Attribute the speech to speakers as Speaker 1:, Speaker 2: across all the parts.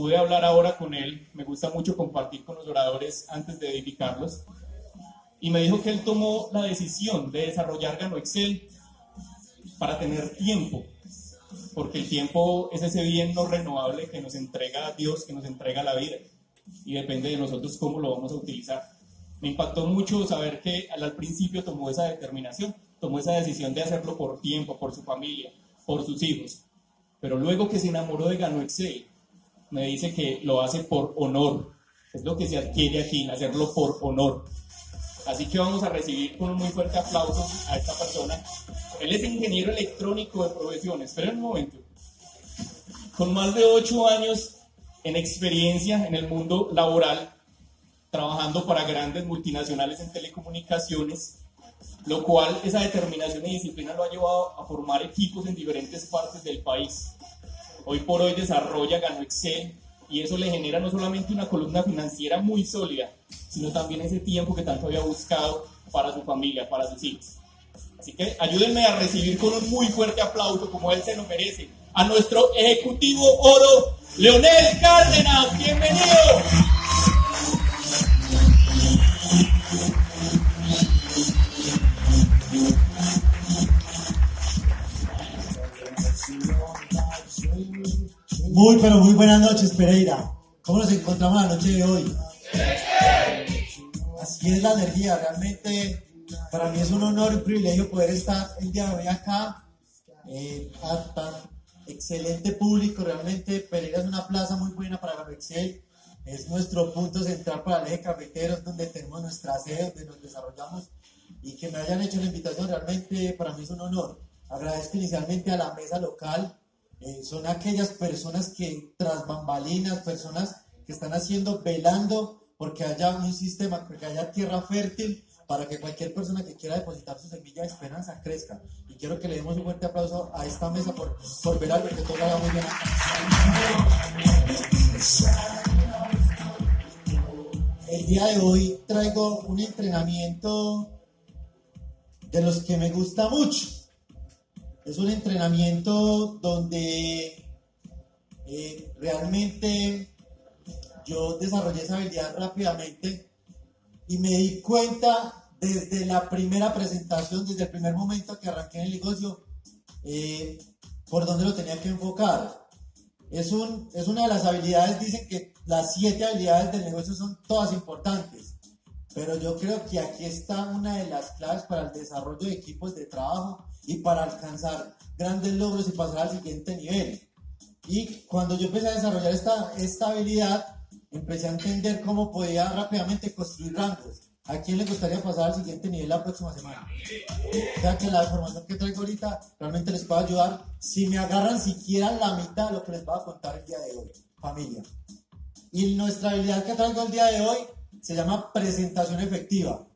Speaker 1: pude hablar ahora con él, me gusta mucho compartir con los oradores antes de edificarlos, y me dijo que él tomó la decisión de desarrollar Gano Excel para tener tiempo, porque el tiempo es ese bien no renovable que nos entrega Dios, que nos entrega la vida, y depende de nosotros cómo lo vamos a utilizar. Me impactó mucho saber que al principio tomó esa determinación, tomó esa decisión de hacerlo por tiempo, por su familia, por sus hijos. Pero luego que se enamoró de Gano Excel, me dice que lo hace por honor. Es lo que se adquiere aquí, hacerlo por honor. Así que vamos a recibir con un muy fuerte aplauso a esta persona. Él es ingeniero electrónico de profesión. Esperen un momento. Con más de ocho años en experiencia en el mundo laboral, trabajando para grandes multinacionales en telecomunicaciones, lo cual esa determinación y disciplina lo ha llevado a formar equipos en diferentes partes del país. Hoy por hoy desarrolla, ganó Excel y eso le genera no solamente una columna financiera muy sólida, sino también ese tiempo que tanto había buscado para su familia, para sus hijos. Así que ayúdenme a recibir con un muy fuerte aplauso, como él se lo merece, a nuestro ejecutivo oro, Leonel Cárdenas. Bienvenido.
Speaker 2: Muy, pero muy buenas noches, Pereira. ¿Cómo nos encontramos la noche de hoy? Así es la energía, realmente para mí es un honor y un privilegio poder estar el día de hoy acá. Eh, tan excelente público, realmente Pereira es una plaza muy buena para la Excel. Es nuestro punto central para el eje cafetero, donde tenemos nuestra sede, donde nos desarrollamos y que me hayan hecho la invitación, realmente para mí es un honor. Agradezco inicialmente a la mesa local, eh, son aquellas personas que tras bambalinas, personas que están haciendo, velando porque haya un sistema, porque haya tierra fértil para que cualquier persona que quiera depositar su semilla de esperanza crezca. Y quiero que le demos un fuerte aplauso a esta mesa por, por velar porque todo va muy bien. El día de hoy traigo un entrenamiento de los que me gusta mucho. Es un entrenamiento donde eh, realmente yo desarrollé esa habilidad rápidamente y me di cuenta desde la primera presentación, desde el primer momento que arranqué en el negocio, eh, por dónde lo tenía que enfocar. Es, un, es una de las habilidades, dicen que las siete habilidades del negocio son todas importantes, pero yo creo que aquí está una de las claves para el desarrollo de equipos de trabajo y para alcanzar grandes logros y pasar al siguiente nivel. Y cuando yo empecé a desarrollar esta, esta habilidad, empecé a entender cómo podía rápidamente construir rangos. ¿A quién le gustaría pasar al siguiente nivel la próxima semana? O sea que la información que traigo ahorita realmente les puede ayudar si me agarran siquiera la mitad de lo que les voy a contar el día de hoy, familia. Y nuestra habilidad que traigo el día de hoy se llama presentación efectiva.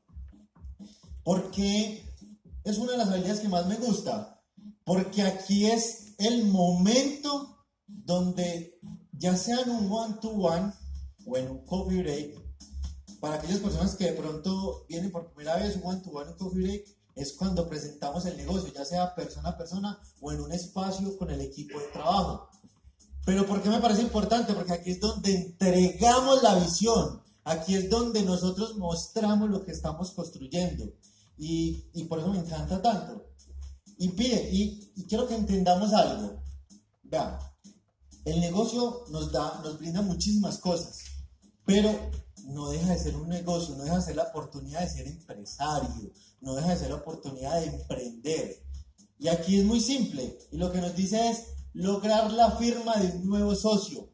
Speaker 2: Porque es una de las habilidades que más me gusta, porque aquí es el momento donde, ya sea en un one-to-one o en un coffee break, para aquellas personas que de pronto vienen por primera vez un one-to-one o coffee break, es cuando presentamos el negocio, ya sea persona a persona o en un espacio con el equipo de trabajo. Pero ¿por qué me parece importante? Porque aquí es donde entregamos la visión, aquí es donde nosotros mostramos lo que estamos construyendo. Y, y por eso me encanta tanto. Y pide, y, y quiero que entendamos algo. Vean, el negocio nos da, nos brinda muchísimas cosas, pero no deja de ser un negocio, no deja de ser la oportunidad de ser empresario, no deja de ser la oportunidad de emprender. Y aquí es muy simple, y lo que nos dice es lograr la firma de un nuevo socio.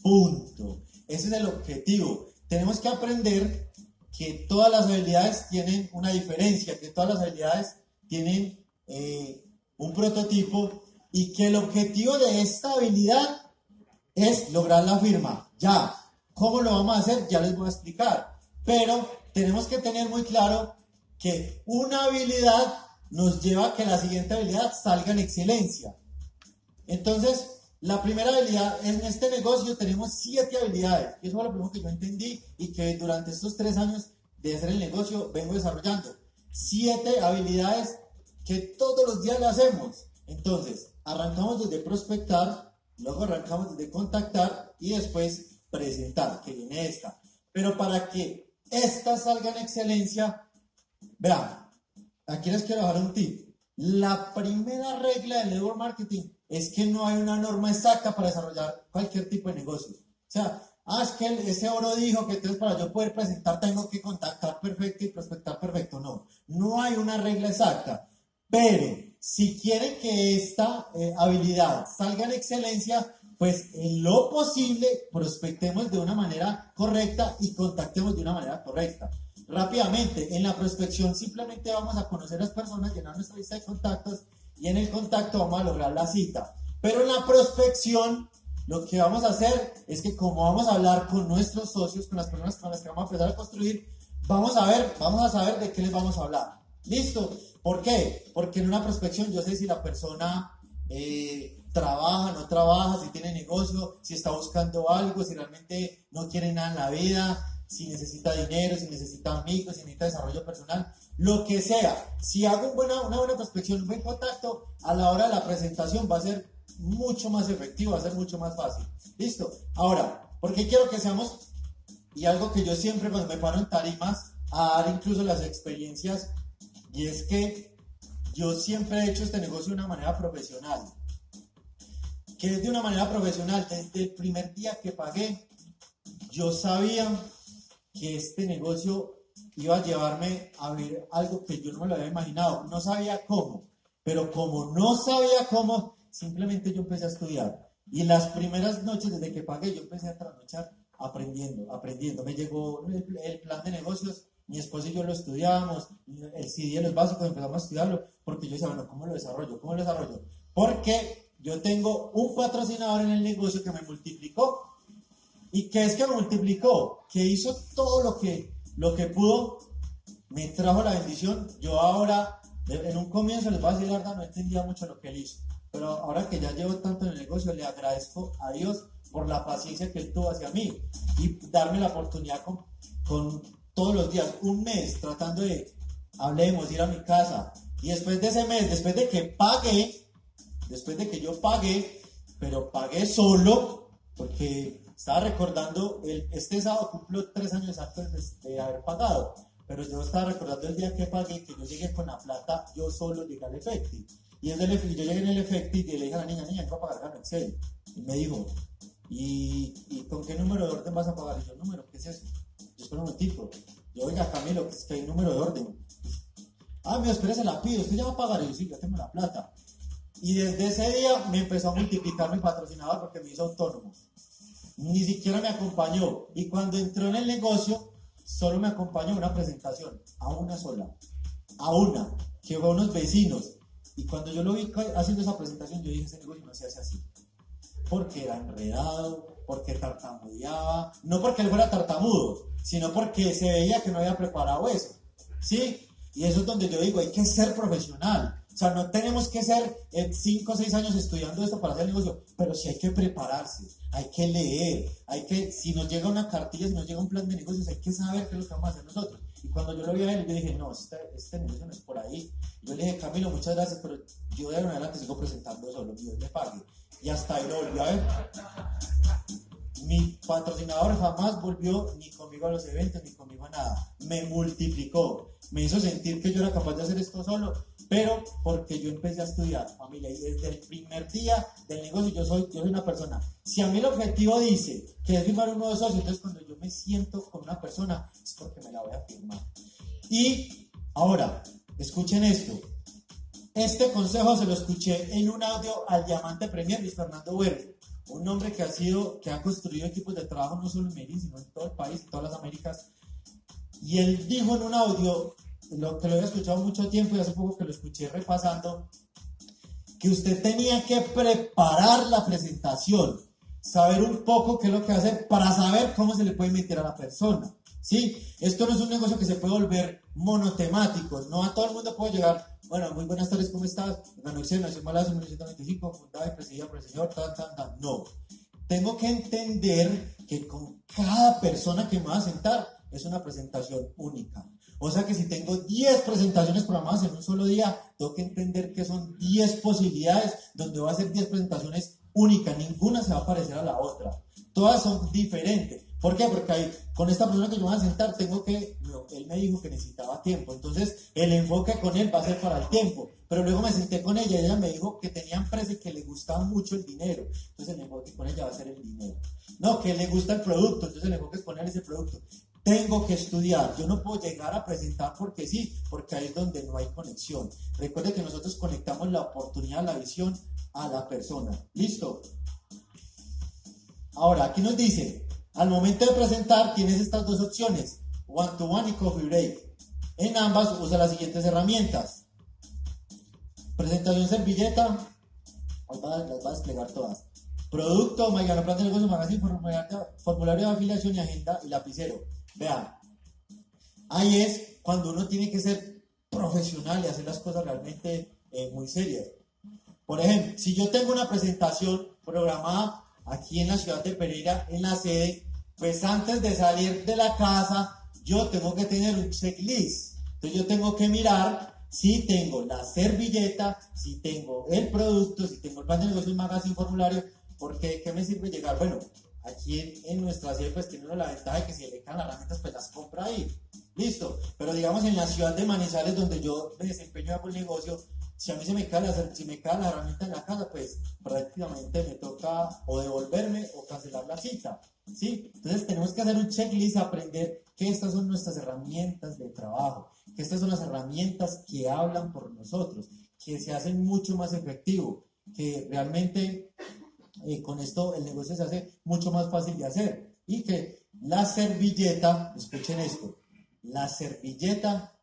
Speaker 2: Punto. Ese es el objetivo. Tenemos que aprender que todas las habilidades tienen una diferencia, que todas las habilidades tienen eh, un prototipo y que el objetivo de esta habilidad es lograr la firma. Ya, ¿cómo lo vamos a hacer? Ya les voy a explicar. Pero tenemos que tener muy claro que una habilidad nos lleva a que la siguiente habilidad salga en excelencia. Entonces, la primera habilidad, en este negocio tenemos siete habilidades. Eso fue lo primero que yo entendí y que durante estos tres años de hacer el negocio vengo desarrollando. Siete habilidades que todos los días le hacemos. Entonces, arrancamos desde prospectar, luego arrancamos de contactar y después presentar, que viene esta. Pero para que esta salga en excelencia, vean, aquí les quiero dar un tip. La primera regla del network marketing es que no hay una norma exacta para desarrollar cualquier tipo de negocio. O sea, ah, es que ese oro dijo que entonces para yo poder presentar tengo que contactar perfecto y prospectar perfecto. No, no hay una regla exacta. Pero si quieren que esta eh, habilidad salga en excelencia, pues en lo posible prospectemos de una manera correcta y contactemos de una manera correcta. Rápidamente, en la prospección simplemente vamos a conocer a las personas, llenar nuestra lista de contactos y en el contacto vamos a lograr la cita. Pero en la prospección lo que vamos a hacer es que como vamos a hablar con nuestros socios, con las personas con las que vamos a empezar a construir, vamos a ver, vamos a saber de qué les vamos a hablar. ¿Listo? ¿Por qué? Porque en una prospección yo sé si la persona eh, trabaja, no trabaja, si tiene negocio, si está buscando algo, si realmente no quiere nada en la vida, si necesita dinero, si necesita amigos, si necesita desarrollo personal, lo que sea. Si hago buena, una buena prospección, un buen contacto, a la hora de la presentación va a ser mucho más efectivo, va a ser mucho más fácil. ¿Listo? Ahora, porque quiero que seamos, y algo que yo siempre cuando me paro en tarimas, a dar incluso las experiencias, y es que yo siempre he hecho este negocio de una manera profesional. Que es de una manera profesional. Desde el primer día que pagué, yo sabía que este negocio iba a llevarme a ver algo que yo no me lo había imaginado. No sabía cómo, pero como no sabía cómo, simplemente yo empecé a estudiar. Y las primeras noches desde que pagué, yo empecé a trasnochar aprendiendo, aprendiendo. Me llegó el, plan de negocios, mi esposo y yo lo estudiábamos, el CD de los básicos empezamos a estudiarlo, porque yo decía, bueno, ¿cómo lo desarrollo? ¿Cómo lo desarrollo? Porque yo tengo un patrocinador en el negocio que me multiplicó ¿Y qué es que multiplicó? Que hizo todo lo que, lo que pudo, me trajo la bendición. Yo ahora, en un comienzo les voy a decir la verdad, no entendía mucho lo que él hizo. Pero ahora que ya llevo tanto en el negocio, le agradezco a Dios por la paciencia que él tuvo hacia mí y darme la oportunidad con, con todos los días, un mes, tratando de, hablemos, ir a mi casa. Y después de ese mes, después de que pagué, después de que yo pagué, pero pagué solo, porque estaba recordando, el, este sábado cumplo tres años antes de, haber pagado, pero yo estaba recordando el día que pagué, que yo llegué con la plata, yo solo llegué al Efecti. Y es del, yo llegué en el Efecti y le dije a la niña, niña, yo voy a pagar con Excel. Y me dijo, ¿y, ¿y, con qué número de orden vas a pagar? Y yo, ¿número? ¿Qué es eso? Yo espero un momentito. Yo, oiga, Camilo, que hay número de orden. Ah, mira, espérese, la pido, usted ya va a pagar. Y yo, sí, ya tengo la plata. Y desde ese día me empezó a multiplicar mi patrocinador porque me hizo autónomo ni siquiera me acompañó. Y cuando entró en el negocio, solo me acompañó una presentación, a una sola, a una, que fue a unos vecinos. Y cuando yo lo vi haciendo esa presentación, yo dije, ese negocio no se hace así. Porque era enredado, porque tartamudeaba, no porque él fuera tartamudo, sino porque se veía que no había preparado eso. ¿Sí? Y eso es donde yo digo, hay que ser profesional. O sea, no tenemos que ser 5 o 6 años estudiando esto para hacer el negocio, pero sí hay que prepararse hay que leer, hay que, si nos llega una cartilla, si nos llega un plan de negocios, hay que saber qué es lo que vamos a hacer nosotros. Y cuando yo lo vi a él, yo dije, no, este, este negocio no es por ahí. yo le dije, Camilo, muchas gracias, pero yo de ahora en adelante sigo presentando solo, Dios me pague. Y hasta ahí lo volvió a ver. Mi patrocinador jamás volvió ni conmigo a los eventos, ni conmigo a nada. Me multiplicó. Me hizo sentir que yo era capaz de hacer esto solo pero porque yo empecé a estudiar familia y desde el primer día del negocio yo soy, yo soy una persona. Si a mí el objetivo dice que es firmar un nuevo socio, entonces cuando yo me siento con una persona es porque me la voy a firmar. Y ahora, escuchen esto. Este consejo se lo escuché en un audio al diamante premier Luis Fernando Verde, un hombre que ha sido, que ha construido equipos de trabajo no solo en Medellín, sino en todo el país, en todas las Américas. Y él dijo en un audio, lo que lo había escuchado mucho tiempo y hace poco que lo escuché repasando, que usted tenía que preparar la presentación, saber un poco qué es lo que hacer para saber cómo se le puede meter a la persona. ¿sí? Esto no es un negocio que se puede volver monotemático, no a todo el mundo puede llegar, bueno, muy buenas tardes, ¿cómo estás? Bueno, soy Malazo, 1995, fundada y presidida por el señor, tan, tan, tan. No, tengo que entender que con cada persona que me va a sentar es una presentación única. O sea que si tengo 10 presentaciones programadas en un solo día, tengo que entender que son 10 posibilidades donde voy a hacer 10 presentaciones única, ninguna se va a parecer a la otra. Todas son diferentes. ¿Por qué? Porque con esta persona que yo voy a sentar, tengo que, él me dijo que necesitaba tiempo, entonces el enfoque con él va a ser para el tiempo. Pero luego me senté con ella y ella me dijo que tenía empresa y que le gustaba mucho el dinero, entonces el enfoque con ella va a ser el dinero. No, que le gusta el producto, entonces el enfoque es el producto. Tengo que estudiar, yo no puedo llegar a presentar porque sí, porque ahí es donde no hay conexión. Recuerde que nosotros conectamos la oportunidad, la visión a la persona. ¿Listo? Ahora, aquí nos dice, al momento de presentar tienes estas dos opciones, one to one y coffee break. En ambas usa las siguientes herramientas. Presentación servilleta, las va a desplegar todas. Producto, Maigana, plan de negocio, magazine, formulario de afiliación y agenda y lapicero. Vean, ahí es cuando uno tiene que ser profesional y hacer las cosas realmente eh, muy serias. Por ejemplo, si yo tengo una presentación programada aquí en la ciudad de Pereira, en la sede, pues antes de salir de la casa, yo tengo que tener un checklist. Entonces yo tengo que mirar si tengo la servilleta, si tengo el producto, si tengo el plan de negocio, el magazine, formulario, porque ¿qué me sirve llegar? Bueno, aquí en, nuestra sede pues tiene uno la ventaja de que si le caen las herramientas pues las compra ahí. Listo. Pero digamos en la ciudad de Manizales donde yo me desempeño el negocio, si a mí se me cae la, si me cae la herramienta en la casa, pues prácticamente me toca o devolverme o cancelar la cita. ¿sí? Entonces tenemos que hacer un checklist, aprender que estas son nuestras herramientas de trabajo, que estas son las herramientas que hablan por nosotros, que se hacen mucho más efectivo, que realmente eh, con esto el negocio se hace mucho más fácil de hacer y que la servilleta, escuchen esto, la servilleta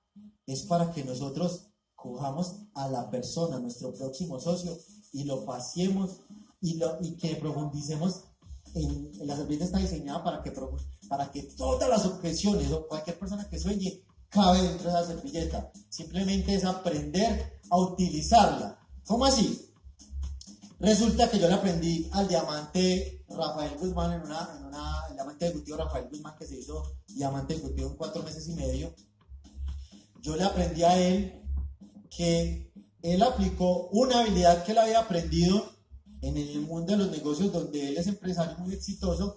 Speaker 2: es para que nosotros cojamos a la persona, nuestro próximo socio, y lo paseemos y, lo, y que profundicemos en, la servilleta está diseñada para que, para que todas las objeciones o cualquier persona que sueñe cabe dentro de esa servilleta. Simplemente es aprender a utilizarla. ¿Cómo así? Resulta que yo le aprendí al diamante Rafael Guzmán en una, en una el diamante ejecutivo Rafael Guzmán que se hizo diamante ejecutivo en cuatro meses y medio. Yo le aprendí a él que él aplicó una habilidad que él había aprendido en el mundo de los negocios donde él es empresario muy exitoso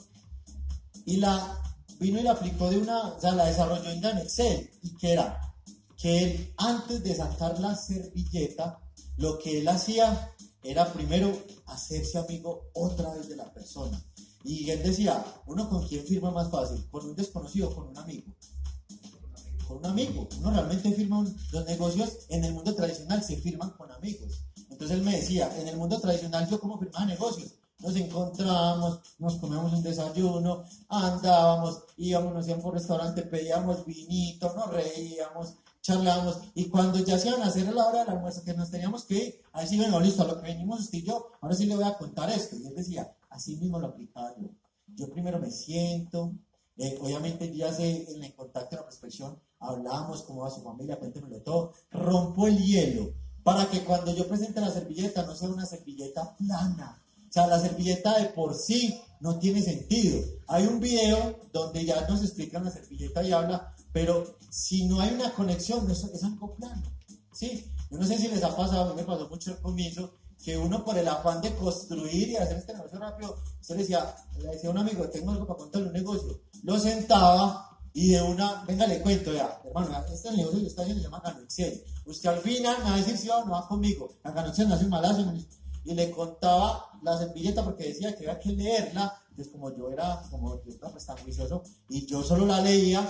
Speaker 2: y la vino y la aplicó de una, o sea, la desarrolló en Excel y que era que él antes de sacar la servilleta, lo que él hacía era primero hacerse amigo otra vez de la persona. Y él decía, uno con quién firma más fácil, con un desconocido o con un amigo. Con un amigo. Uno realmente firma los negocios en el mundo tradicional se firman con amigos. Entonces él me decía, en el mundo tradicional yo como firmaba negocios, nos encontramos, nos comíamos un desayuno, andábamos, íbamos, nos íbamos por restaurante, pedíamos vinito, nos reíamos, charlábamos, y cuando ya se iban a hacer la hora del almuerzo, que nos teníamos que ir, ahí sí, bueno, listo, a lo que venimos usted y yo, ahora sí le voy a contar esto. Y él decía, así mismo lo aplicaba yo. Yo primero me siento, eh, obviamente ya sé en el contacto, en la prospección, hablamos, cómo va su familia, cuéntemelo todo, rompo el hielo para que cuando yo presente la servilleta no sea una servilleta plana. O sea, la servilleta de por sí no tiene sentido. Hay un video donde ya nos explican la servilleta y habla, pero si no hay una conexión, es, es algo plano. ¿Sí? Yo no sé si les ha pasado, a mí me pasó mucho el comienzo, que uno por el afán de construir y hacer este negocio rápido, se le decía, le decía a un amigo, tengo algo para contarle un negocio. Lo sentaba y de una, venga, le cuento ya, hermano, este negocio que está haciendo se llama Canoxel. Usted al final me va a decir si va o no va conmigo. La Canoxel no hace un malazo. Y le contaba la servilleta porque decía que había que leerla. Entonces, como yo era, como yo era pues, tan juicioso, y yo solo la leía,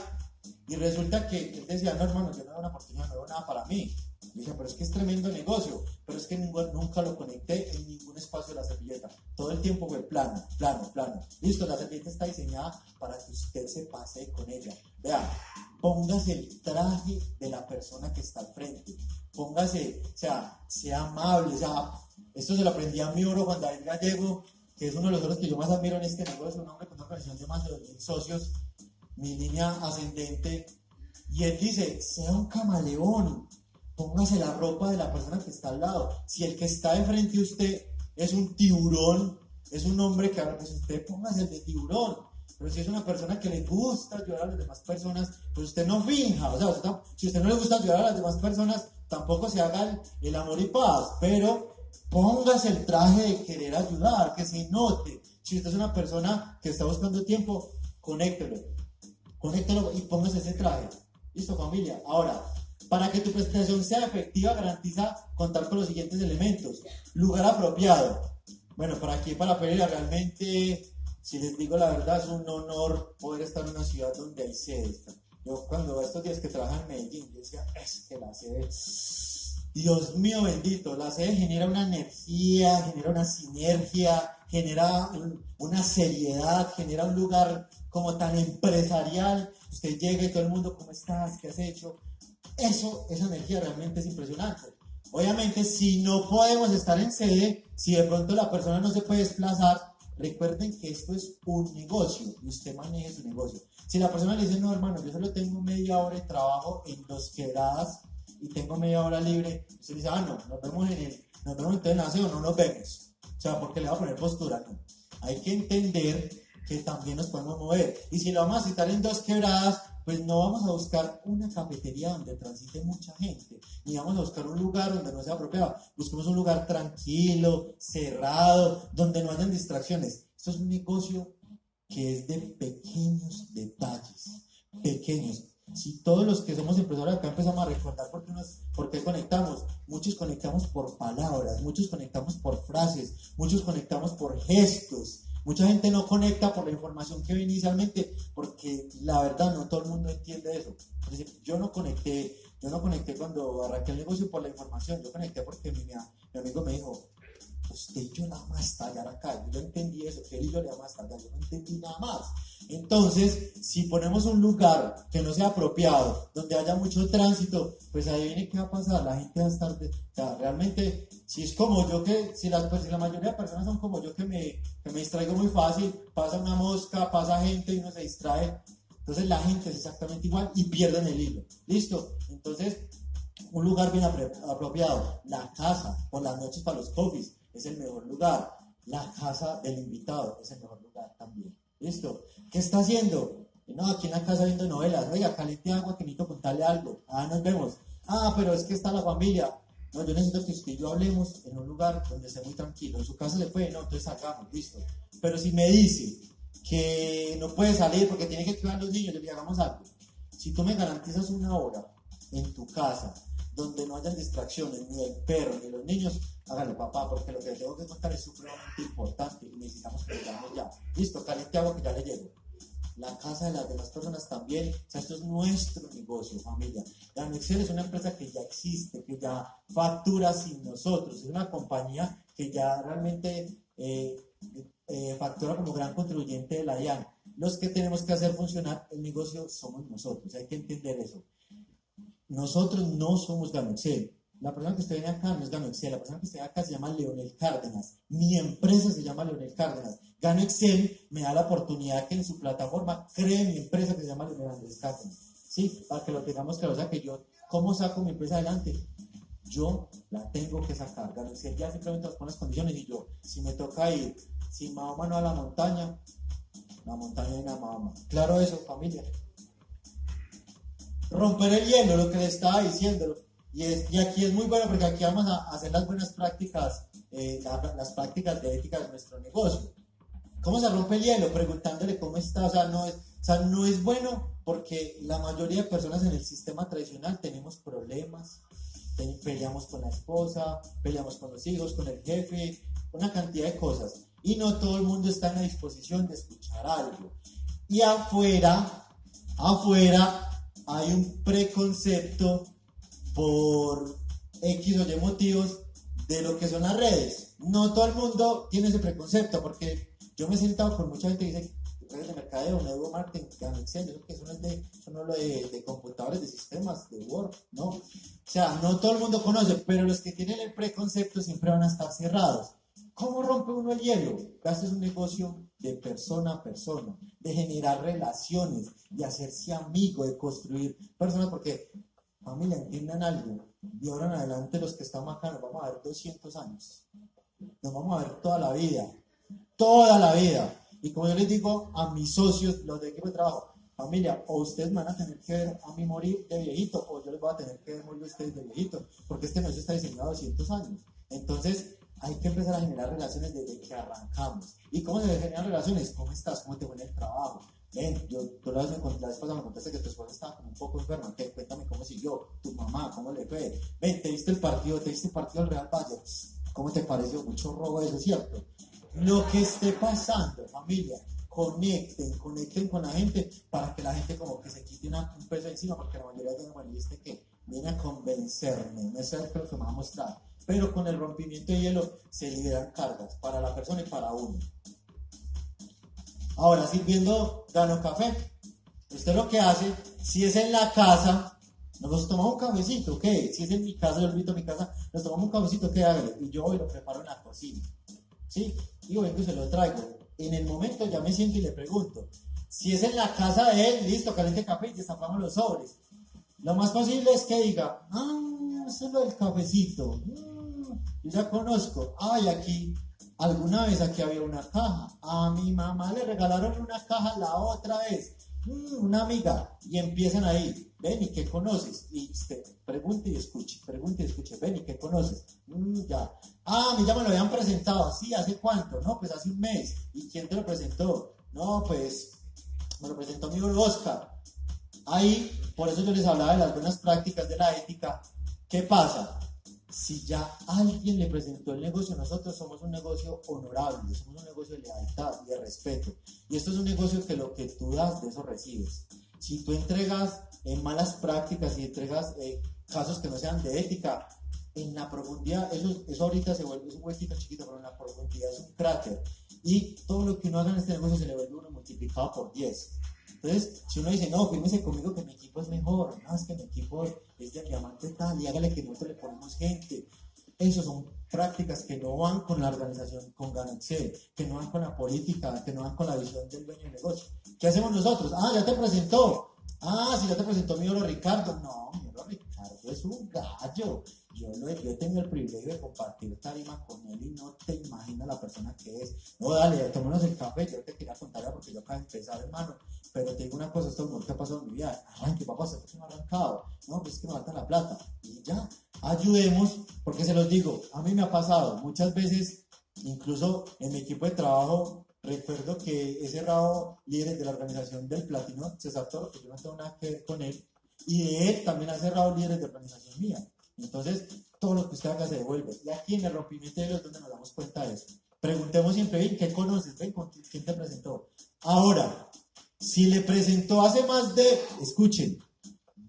Speaker 2: y resulta que él decía, no, hermano, yo no veo una oportunidad, no veo nada para mí. Y pero es que es tremendo negocio, pero es que nunca lo conecté en ningún espacio de la servilleta. Todo el tiempo fue plano, plano, plano. Listo, la servilleta está diseñada para que usted se pase con ella. Vea, póngase el traje de la persona que está al frente. Póngase, o sea, sea amable, o sea, esto se lo aprendí a mi oro Juan David Gallego, que es uno de los otros que yo más admiro en este negocio, un hombre con una organización de más de 2.000 socios, mi línea ascendente, y él dice, sea un camaleón, póngase la ropa de la persona que está al lado. Si el que está de frente a usted es un tiburón, es un hombre que pues usted póngase el de tiburón. Pero si es una persona que le gusta ayudar a las demás personas, pues usted no finja. O sea, si usted no le gusta ayudar a las demás personas, tampoco se haga el, amor y paz. Pero póngase el traje de querer ayudar, que se note. Si usted es una persona que está buscando tiempo, conéctelo. Conéctelo y póngase ese traje. Listo, familia. Ahora, para que tu presentación sea efectiva, garantiza contar con los siguientes elementos. Lugar apropiado. Bueno, para aquí, para Pereira, realmente, si les digo la verdad, es un honor poder estar en una ciudad donde hay sede. Yo cuando estos días que trabajo en Medellín, yo decía, es que la sede, Dios mío bendito, la sede genera una energía, genera una sinergia, genera una seriedad, genera un lugar como tan empresarial. Usted llega y todo el mundo, ¿cómo estás? ¿Qué has hecho? Eso, esa energía realmente es impresionante. Obviamente, si no podemos estar en sede, si de pronto la persona no se puede desplazar, recuerden que esto es un negocio y usted maneje su negocio. Si la persona le dice, no, hermano, yo solo tengo media hora de trabajo en dos quebradas y tengo media hora libre, usted dice, ah, no, nos vemos en el, nos vemos en o no nos vemos. O sea, porque le va a poner postura, no. Hay que entender que también nos podemos mover. Y si lo vamos a citar en dos quebradas, pues no vamos a buscar una cafetería donde transite mucha gente, ni vamos a buscar un lugar donde no sea apropiado. Busquemos un lugar tranquilo, cerrado, donde no hayan distracciones. Esto es un negocio que es de pequeños detalles, pequeños. Si todos los que somos empresarios acá empezamos a recordar por qué, nos, por qué conectamos, muchos conectamos por palabras, muchos conectamos por frases, muchos conectamos por gestos, Mucha gente no conecta por la información que ve inicialmente, porque la verdad no todo el mundo entiende eso. yo no conecté, yo no conecté cuando arranqué el negocio por la información, yo conecté porque mi, mi amigo me dijo, usted y yo nada más tallar acá. Yo entendí eso, él y yo le más tallar, yo no entendí nada más. Entonces, si ponemos un lugar que no sea apropiado, donde haya mucho tránsito, pues ahí viene qué va a pasar, la gente va a estar, o sea, realmente, si es como yo que, si, las, pues, si la mayoría de personas son como yo que me, que me distraigo muy fácil, pasa una mosca, pasa gente y uno se distrae, entonces la gente es exactamente igual y pierden el hilo. ¿Listo? Entonces, un lugar bien apropiado, la casa, por las noches para los coffees, es el mejor lugar. La casa del invitado es el mejor lugar también. ¿Listo? ¿Qué está haciendo? No, aquí en la casa viendo novelas. Oiga, caliente agua que necesito contarle algo. Ah, nos vemos. Ah, pero es que está la familia. No, yo necesito que usted y yo hablemos en un lugar donde esté muy tranquilo. En su casa le puede, no, entonces salgamos, listo. Pero si me dice que no puede salir porque tiene que cuidar a los niños, le hagamos algo. Si tú me garantizas una hora en tu casa donde no hayan distracciones, ni el perro, ni los niños, hágalo papá, porque lo que tengo que contar es supremamente importante y necesitamos que lo ya. Listo, caliente agua que ya le llego. La casa de las demás personas también, o sea, esto es nuestro negocio, familia. La es una empresa que ya existe, que ya factura sin nosotros, es una compañía que ya realmente eh, eh, factura como gran contribuyente de la DIAN. Los que tenemos que hacer funcionar el negocio somos nosotros, hay que entender eso. Nosotros no somos Ganoexcel. La persona que esté acá no es Ganoexcel. La persona que esté acá se llama Leonel Cárdenas. Mi empresa se llama Leonel Cárdenas. Ganoexcel me da la oportunidad que en su plataforma cree mi empresa que se llama Leonel Andrés Cárdenas. ¿Sí? Para que lo tengamos claro. O sea, que yo, ¿cómo saco mi empresa adelante? Yo la tengo que sacar. Ganoexcel ya simplemente pone las condiciones y yo, si me toca ir, si Mahoma no a la montaña, la montaña en a Mahoma. Claro eso, familia romper el hielo, lo que le estaba diciendo. Y, es, y aquí es muy bueno porque aquí vamos a hacer las buenas prácticas, eh, las prácticas de ética de nuestro negocio. ¿Cómo se rompe el hielo? Preguntándole cómo está. O sea, no es, o sea, no es bueno porque la mayoría de personas en el sistema tradicional tenemos problemas, peleamos con la esposa, peleamos con los hijos, con el jefe, una cantidad de cosas. Y no todo el mundo está en la disposición de escuchar algo. Y afuera, afuera hay un preconcepto por X o Y motivos de lo que son las redes. No todo el mundo tiene ese preconcepto, porque yo me he sentado con mucha gente que dice redes de mercadeo, network marketing, Excel, eso que eso no es de, eso no de, de, computadores, de sistemas, de Word, no. O sea, no todo el mundo conoce, pero los que tienen el preconcepto siempre van a estar cerrados. ¿Cómo rompe uno el hielo? Este es un negocio de persona a persona, de generar relaciones, de hacerse amigo, de construir personas, porque familia, entiendan algo, de ahora en adelante los que estamos acá nos vamos a ver 200 años, nos vamos a ver toda la vida, toda la vida. Y como yo les digo a mis socios, los de equipo de trabajo, familia, o ustedes van a tener que ver a mí morir de viejito, o yo les voy a tener que ver morir a ustedes de viejito, porque este negocio está diseñado a 200 años. Entonces, hay que empezar a generar relaciones desde que arrancamos. ¿Y cómo se generan relaciones? ¿Cómo estás? ¿Cómo te fue en el trabajo? Ven, yo, tú la vez, me, la vez pasada me contaste que tu esposa estaba como un poco enferma. ¿Qué? Cuéntame cómo siguió. Tu mamá, ¿cómo le fue? Ven, ¿te viste el partido? ¿Te viste el partido del Real Valle? ¿Cómo te pareció? Mucho robo eso, ¿cierto? Lo que esté pasando, familia, conecten, conecten con la gente para que la gente como que se quite una, un peso encima, porque la mayoría de los manilistas que viene a convencerme, no es lo que me va a mostrar, pero con el rompimiento de hielo se liberan cargas para la persona y para uno. Ahora, sirviendo gano café, usted lo que hace, si es en la casa, nos tomamos un cafecito, ¿ok? Si es en mi casa, yo invito a mi casa, nos tomamos un cafecito, ¿qué hago? Y yo hoy lo preparo en la cocina, ¿sí? Y vengo y se lo traigo en el momento ya me siento y le pregunto. Si es en la casa de él, listo, caliente café y destapamos los sobres. Lo más posible es que diga, ah, eso es lo del cafecito. Mm, yo ya conozco. Ay, aquí, alguna vez aquí había una caja. A mi mamá le regalaron una caja la otra vez. Mm, una amiga. Y empiezan ahí. Ven, ¿y qué conoces? Y usted pregunte y escuche, pregunte y escuche. Ven, ¿y qué conoces? Mm, ya. Ah, a mí ya me lo habían presentado. Sí, ¿hace cuánto? No, pues hace un mes. ¿Y quién te lo presentó? No, pues me lo presentó mi Oscar. Ahí, por eso yo les hablaba de las buenas prácticas de la ética. ¿Qué pasa? Si ya alguien le presentó el negocio, nosotros somos un negocio honorable, somos un negocio de lealtad y de respeto. Y esto es un negocio que lo que tú das, de eso recibes. Si tú entregas en malas prácticas y entregas eh, casos que no sean de ética, en la profundidad, eso, eso ahorita se vuelve, un huequito chiquito, pero en la profundidad es un cráter. Y todo lo que uno haga en este negocio se le vuelve uno multiplicado por 10. Entonces, si uno dice, no, fíjese conmigo que mi equipo es mejor, no, es que mi equipo es de diamante tal, y hágale que nosotros le ponemos gente. Esas son prácticas que no van con la organización, con Ganaxel, que no van con la política, que no van con la visión del dueño del negocio. ¿Qué hacemos nosotros? Ah, ya te presentó. Ah, si ya te presentó mi oro Ricardo. No, mi oro Ricardo es un gallo. Yo, lo, yo tengo el privilegio de compartir tarima con él y no te imaginas la persona que es. No, dale, tomémonos el café. Yo te quería contar porque yo acabo de empezar, hermano. Pero te digo una cosa, esto es lo que ha pasado en mi vida. Arranque, papá, se me ha arrancado. No, pues es que me falta la plata. Y ya, ayudemos, porque se los digo, a mí me ha pasado muchas veces, incluso en mi equipo de trabajo, recuerdo que he cerrado líderes de la organización del Platino, César Toro, que yo no tengo nada que ver con él, y de él también ha cerrado líderes de organización mía. Entonces, todo lo que usted haga se devuelve. Y aquí en el rompimiento de los donde nos damos cuenta de eso. Preguntemos siempre, ¿qué conoces? Ven, ¿quién te presentó? Ahora, si le presentó hace más de, escuchen,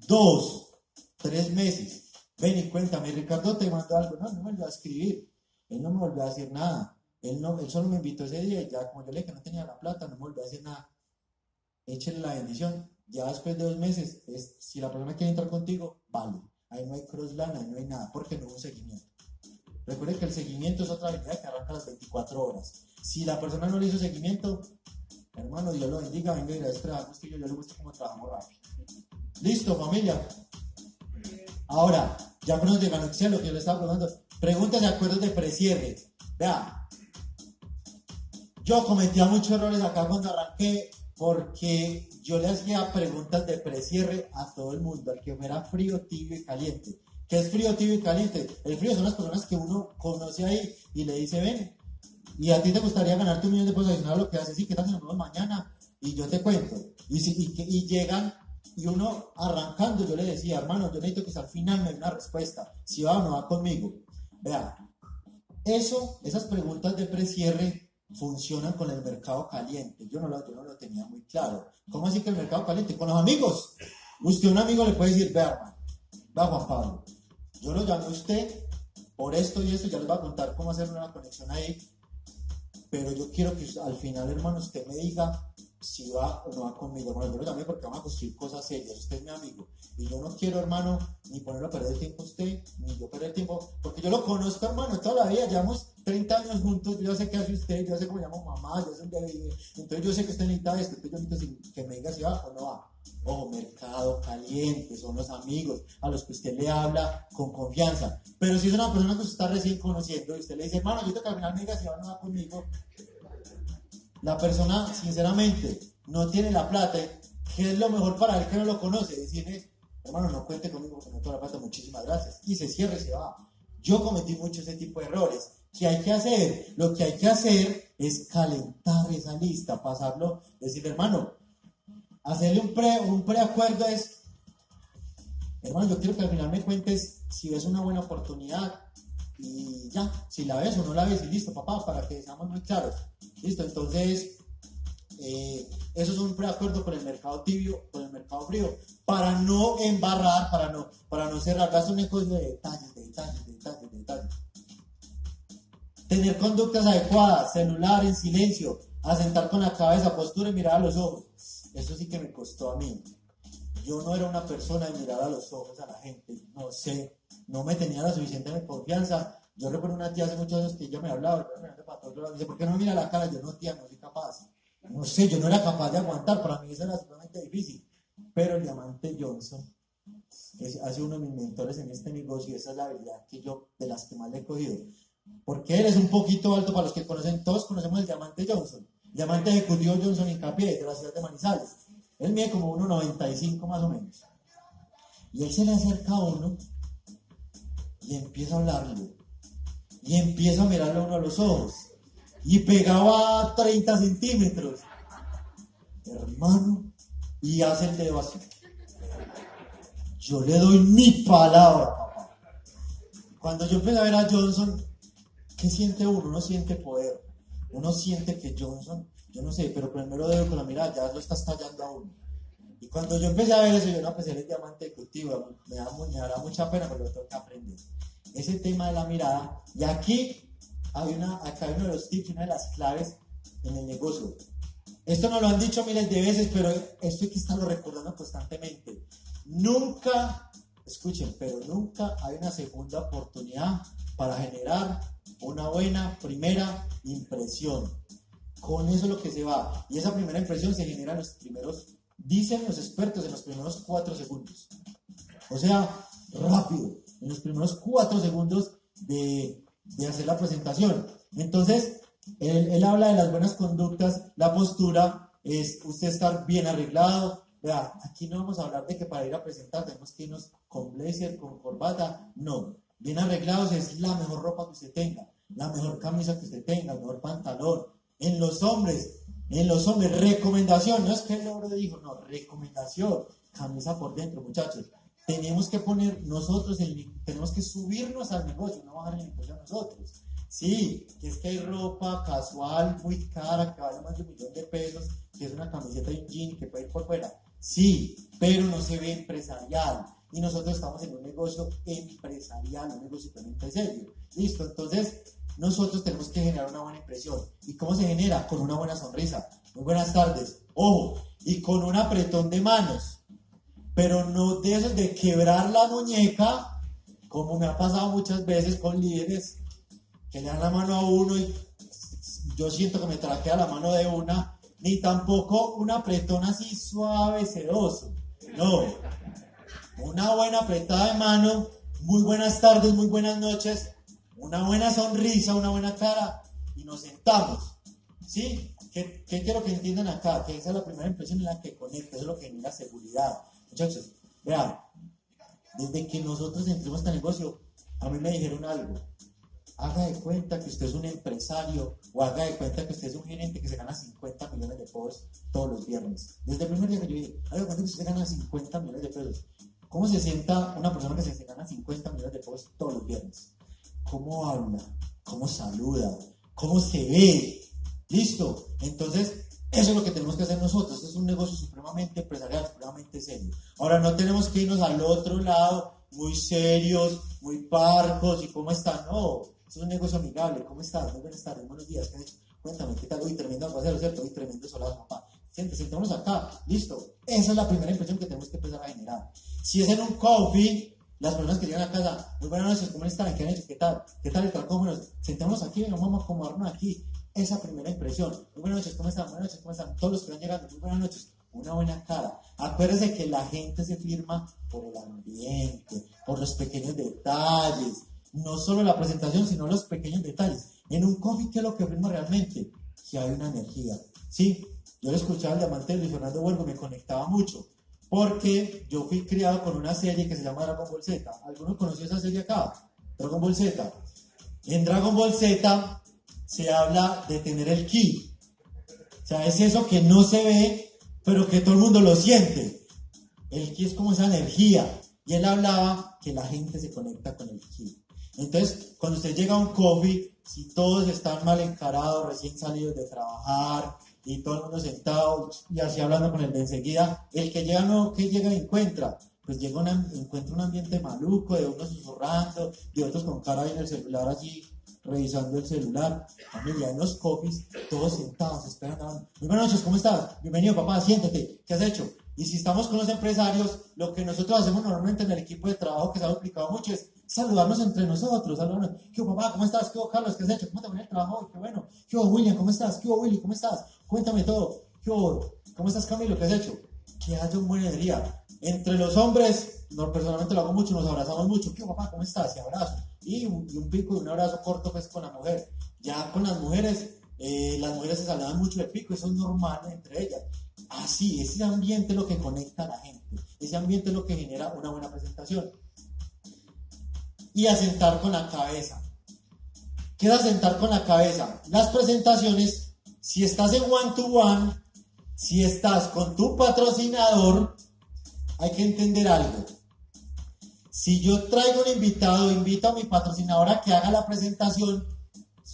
Speaker 2: dos, tres meses, ven y cuéntame, Ricardo te mandó algo, no, no me volvió a escribir, él no me volvió a decir nada, él, no, él solo me invitó ese día ya como yo le dije que no tenía la plata, no me volvió a decir nada, échenle la bendición, ya después de dos meses, es, si la persona quiere entrar contigo, vale, Ahí no hay crossland, ahí no hay nada, porque no hubo un seguimiento. Recuerde que el seguimiento es otra habilidad que arranca las 24 horas. Si la persona no le hizo seguimiento, hermano, Dios lo bendiga, venga y le trabajamos que yo, le gusta cómo trabajamos rápido. Listo, familia. Ahora, ya con los de lo que yo le estaba preguntando, preguntas de acuerdos de precierre. Vea, yo cometía muchos errores acá cuando arranqué porque yo le hacía preguntas de precierre a todo el mundo, al que fuera frío, tibio y caliente. ¿Qué es frío, tibio y caliente? El frío son las personas que uno conoce ahí y le dice, ven, y a ti te gustaría ganarte un millón de pesos lo que haces, sí, ¿qué tal nos mañana? Y yo te cuento. Y, si, y, llegan y uno arrancando, yo le decía, hermano, yo necesito que al final me dé una respuesta, si va o no va conmigo. Vea, eso, esas preguntas de precierre funcionan con el mercado caliente. Yo no, lo, tenía muy claro. ¿Cómo así que el mercado caliente? Con los amigos. Usted, un amigo, le puede decir, vea, hermano, va Juan Pablo. Yo lo llamé a usted por esto y esto, ya les voy a contar cómo hacer una conexión ahí. Pero yo quiero que al final, hermano, usted me diga si va o no va conmigo. Bueno, yo lo llamé porque vamos a construir cosas serias. Usted es mi amigo. Y yo no quiero, hermano, ni ponerlo a perder el tiempo a usted, ni yo perder el tiempo, porque yo lo conozco, hermano, toda la vida. Llevamos 30 años juntos. Yo sé qué hace usted, yo sé cómo llamo mamá, yo sé día Entonces yo sé que usted necesita esto. Entonces yo necesito que me diga si va o no va. Ojo, mercado caliente, son los amigos a los que usted le habla con confianza. Pero si es una persona que usted está recién conociendo y usted le dice, hermano, yo te que si va o no va conmigo, la persona, sinceramente, no tiene la plata, ¿qué es lo mejor para él que no lo conoce? Decirle, hermano, no cuente conmigo porque no tengo la plata, muchísimas gracias. Y se cierra y se va. Yo cometí mucho ese tipo de errores. ¿Qué hay que hacer? Lo que hay que hacer es calentar esa lista, pasarlo, decir, hermano, hacerle un, pre, un preacuerdo es, hermano, yo quiero que al final me cuentes si ves una buena oportunidad y ya, si la ves o no la ves y listo, papá, para que seamos muy claros. Listo, entonces, eh, eso es un preacuerdo con el mercado tibio, con el mercado frío, para no embarrar, para no, para no cerrar, das un de detalles, de detalles, de detalles, de detalles. Tener conductas adecuadas, celular en silencio, asentar con la cabeza, postura y mirar a los ojos. Eso sí que me costó a mí. Yo no era una persona de mirar a los ojos a la gente, no sé, no me tenía la suficiente confianza. Yo recuerdo una tía hace muchos años que ella me hablaba, me dice, ¿por qué no mira la cara? Yo no, tía, no soy capaz. No sé, yo no era capaz de aguantar, para mí eso era sumamente difícil. Pero el diamante Johnson es, ha sido uno de mis mentores en este negocio y esa es la habilidad que yo, de las que más le he cogido. Porque él es un poquito alto para los que conocen, todos conocemos el diamante Johnson. Diamante ejecutivo Johnson Incapié, de la ciudad de Manizales. Él mide como 1,95 más o menos. Y él se le acerca a uno y empieza a hablarle. Y empieza a mirarle a uno a los ojos. Y pegaba 30 centímetros. Hermano, y hace el dedo así. Yo le doy mi palabra, papá. Cuando yo empecé a ver a Johnson, ¿qué siente uno? Uno siente poder. Uno siente que Johnson, yo no sé, pero primero dedo con la mirada ya lo está estallando a uno. Y cuando yo empecé a ver eso, yo no, pues él es diamante ejecutivo, me, da, me dará mucha pena, pero lo tengo que aprender. Ese tema de la mirada, y aquí hay, una, acá hay uno de los tips, una de las claves en el negocio. Esto nos lo han dicho miles de veces, pero esto hay que estarlo recordando constantemente. Nunca, escuchen, pero nunca hay una segunda oportunidad para generar una buena primera impresión. Con eso es lo que se va. Y esa primera impresión se genera en los primeros, dicen los expertos, en los primeros cuatro segundos. O sea, rápido, en los primeros cuatro segundos de, de hacer la presentación. Entonces, él, él, habla de las buenas conductas, la postura es usted estar bien arreglado. Vea, aquí no vamos a hablar de que para ir a presentar tenemos que irnos con blazer, con corbata. No, bien arreglados es la mejor ropa que usted tenga, la mejor camisa que usted tenga, el mejor pantalón. En los hombres, en los hombres, recomendación, no es que el hombre dijo, no, recomendación, camisa por dentro, muchachos. Tenemos que poner nosotros, el, tenemos que subirnos al negocio, no bajar el negocio a nosotros. Sí, que es que hay ropa casual, muy cara, que vale más de un millón de pesos, que es una camiseta y un jean que puede ir por fuera. Sí, pero no se ve empresarial. Y nosotros estamos en un negocio empresarial, un negocio totalmente serio. Listo, entonces nosotros tenemos que generar una buena impresión. ¿Y cómo se genera? Con una buena sonrisa. Muy buenas tardes. Ojo, y con un apretón de manos. Pero no de esos de quebrar la muñeca, como me ha pasado muchas veces con líderes que le dan la mano a uno y yo siento que me traquea la mano de una, ni tampoco un apretón así suave, sedoso. No, una buena apretada de mano, muy buenas tardes, muy buenas noches, una buena sonrisa, una buena cara y nos sentamos. ¿Sí? ¿Qué, quiero que entiendan acá? Que esa es la primera impresión en la que conecta, eso es lo que genera seguridad. Muchachos, vean, desde que nosotros entramos a este negocio, a mí me dijeron algo haga de cuenta que usted es un empresario o haga de cuenta que usted es un gerente que se gana 50 millones de pesos todos los viernes. Desde el primer día que yo dije, haga de cuenta que usted gana 50 millones de pesos. ¿Cómo se sienta una persona que se gana 50 millones de pesos todos los viernes? ¿Cómo habla? ¿Cómo saluda? ¿Cómo se ve? ¿Listo? Entonces, eso es lo que tenemos que hacer nosotros. Es un negocio supremamente empresarial, supremamente serio. Ahora, no tenemos que irnos al otro lado, muy serios, muy parcos y cómo están. No, es un negocio amigable. ¿Cómo estás? Muy buenas tardes, buenos días. Cuéntame, ¿qué tal? Uy, tremendo aguacero, ¿cierto? Uy, tremendo solazo, papá. Siéntese, sentamos acá. Listo. Esa es la primera impresión que tenemos que empezar a generar. Si es en un coffee, las personas que llegan a casa, muy buenas noches, ¿cómo están? ¿Qué han? ¿Qué tal? ¿Qué tal el trabajo? Sentamos aquí, venga, vamos a acomodarnos aquí. Esa primera impresión. Muy buenas noches, ¿cómo están? Buenas noches, ¿cómo están? Todos los que van llegando, muy buenas noches. Una buena cara. Acuérdese que la gente se firma por el ambiente, por los pequeños detalles, no solo la presentación, sino los pequeños detalles. En un coffee, ¿qué es lo que firma realmente? Que hay una energía. Sí, yo le escuchaba al diamante de Luis Fernando Huergo, me conectaba mucho, porque yo fui criado con una serie que se llama Dragon Ball Z. ¿Alguno conoció esa serie acá? Dragon Ball Z. En Dragon Ball Z se habla de tener el ki. O sea, es eso que no se ve, pero que todo el mundo lo siente. El ki es como esa energía. Y él hablaba que la gente se conecta con el ki. Entonces, cuando usted llega a un coffee, si todos están mal encarados, recién salidos de trabajar, y todo el mundo sentado y así hablando con el de enseguida, el que llega no, que llega y encuentra, pues llega una, encuentra un ambiente maluco, de unos susurrando, y otros con cara en el celular allí, revisando el celular, familia en los copies, todos sentados, esperando. Muy buenas noches, ¿cómo estás? Bienvenido papá, siéntate, ¿qué has hecho? Y si estamos con los empresarios, lo que nosotros hacemos normalmente en el equipo de trabajo que se ha duplicado mucho es saludarnos entre nosotros, saludarnos. ¿Qué papá? ¿Cómo estás? ¿Qué Carlos? ¿Qué has hecho? ¿Cómo te va el trabajo? Qué bueno. ¿Qué William? ¿Cómo estás? ¿Qué Willy? ¿Cómo estás? Cuéntame todo. ¿Qué ¿Cómo estás Camilo? ¿Qué has hecho? Que haya un buen día. Entre los hombres, no, personalmente lo hago mucho, nos abrazamos mucho. ¿Qué papá? ¿Cómo estás? Y abrazo. Y un, pico y un abrazo corto pues con la mujer. Ya con las mujeres, eh, las mujeres se saludan mucho de pico, eso es normal entre ellas. Así, ese ambiente es lo que conecta a la gente. Ese ambiente es lo que genera una buena presentación y asentar con la cabeza. ¿Qué es asentar con la cabeza? Las presentaciones, si estás en one-to-one, si estás con tu patrocinador, hay que entender algo. Si yo traigo un invitado, invito a mi patrocinador a que haga la presentación,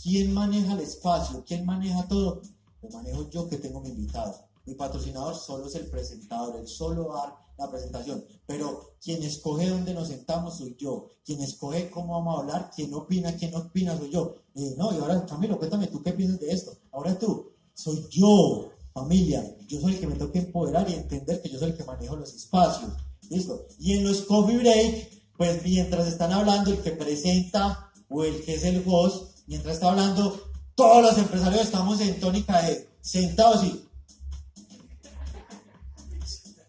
Speaker 2: ¿quién maneja el espacio? ¿Quién maneja todo? Lo manejo yo que tengo mi invitado. Mi patrocinador solo es el presentador, él solo dar la presentación. Pero quien escoge dónde nos sentamos soy yo. Quien escoge cómo vamos a hablar, quien opina, quién opina soy yo. no, y ahora, Camilo, cuéntame tú qué piensas de esto. Ahora tú, soy yo, familia. Yo soy el que me toca empoderar y entender que yo soy el que manejo los espacios. ¿Listo? Y en los coffee break, pues mientras están hablando, el que presenta o el que es el host, mientras está hablando, todos los empresarios estamos en tónica de sentados y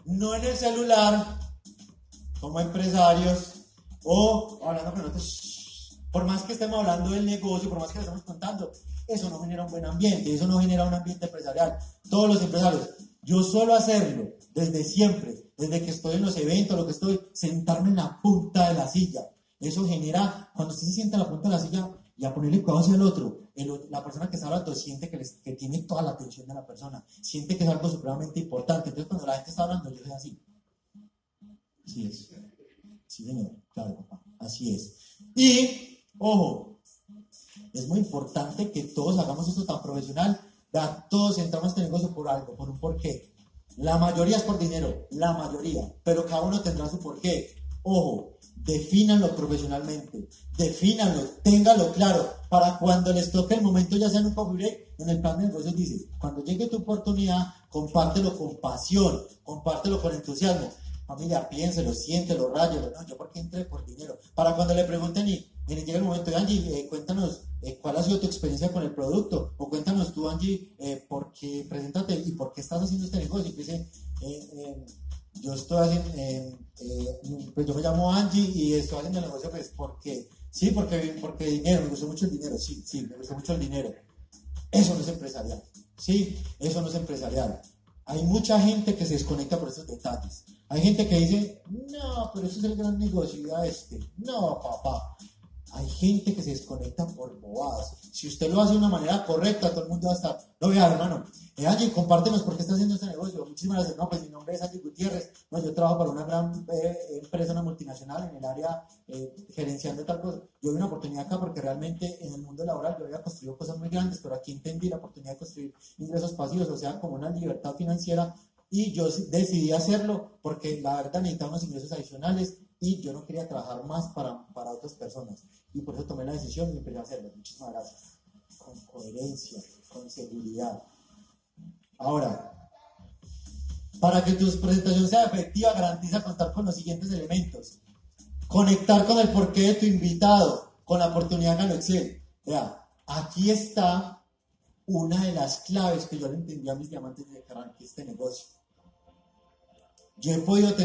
Speaker 2: no en el celular, como empresarios, o hablando con otros, por más que estemos hablando del negocio, por más que le estemos contando, eso no genera un buen ambiente, eso no genera un ambiente empresarial. Todos los empresarios, yo suelo hacerlo desde siempre, desde que estoy en los eventos, lo que estoy, sentarme en la punta de la silla. Eso genera, cuando usted se sienta en la punta de la silla y a ponerle cuidado hacia el otro, la persona que está hablando siente que, tiene toda la atención de la persona, siente que es algo supremamente importante. Entonces, cuando la gente está hablando, yo soy así. Así es. Sí, señor. Claro, papá. Así es. Y, ojo, es muy importante que todos hagamos esto tan profesional. todos entramos a este negocio por algo, por un porqué. La mayoría es por dinero, la mayoría, pero cada uno tendrá su porqué. Ojo, defínanlo profesionalmente, defínanlo, ténganlo claro, para cuando les toque el momento, ya sea en un coffee en el plan de negocios dice, cuando llegue tu oportunidad, compártelo con pasión, compártelo con entusiasmo. Familia, piénselo, siéntelo, ráyelo, no, yo porque entré por dinero. Para cuando le pregunten y, y llega el momento, Angie, eh, cuéntanos eh, cuál ha sido tu experiencia con el producto, o cuéntanos tú, Angie, eh, por qué, preséntate y por qué estás haciendo este negocio. Y dice, yo estoy haciendo, eh, eh, pues yo me llamo Angie y estoy haciendo el negocio pues porque, sí, porque, porque dinero, me gusta mucho el dinero, sí, sí, me gusta mucho el dinero. Eso no es empresarial, sí, eso no es empresarial. Hay mucha gente que se desconecta por esos detalles. Hay gente que dice, no, pero eso es el gran negocio, ya este. No, papá, hay gente que se desconecta por bobadas. Si usted lo hace de una manera correcta, todo el mundo va a estar. No, vea, hermano, eh, Angie, compártenos por qué está haciendo este negocio. Muchísimas gracias. No, pues mi nombre es Angie Gutiérrez. No, yo trabajo para una gran eh, empresa, una multinacional en el área eh, gerencial de tal cosa. Yo vi una oportunidad acá porque realmente en el mundo laboral yo había construido cosas muy grandes, pero aquí entendí la oportunidad de construir ingresos pasivos, o sea, como una libertad financiera. Y yo decidí hacerlo porque la verdad necesitaba unos ingresos adicionales y yo no quería trabajar más para, para otras personas. Y por eso tomé la decisión y empecé a hacerlo. Muchísimas gracias. Con coherencia, con seguridad. Ahora, para que tu presentación sea efectiva, garantiza contar con los siguientes elementos. Conectar con el porqué de tu invitado, con la oportunidad Gano Excel. Vea, aquí está una de las claves que yo le entendí a mis diamantes de que este negocio. Yo he podido tener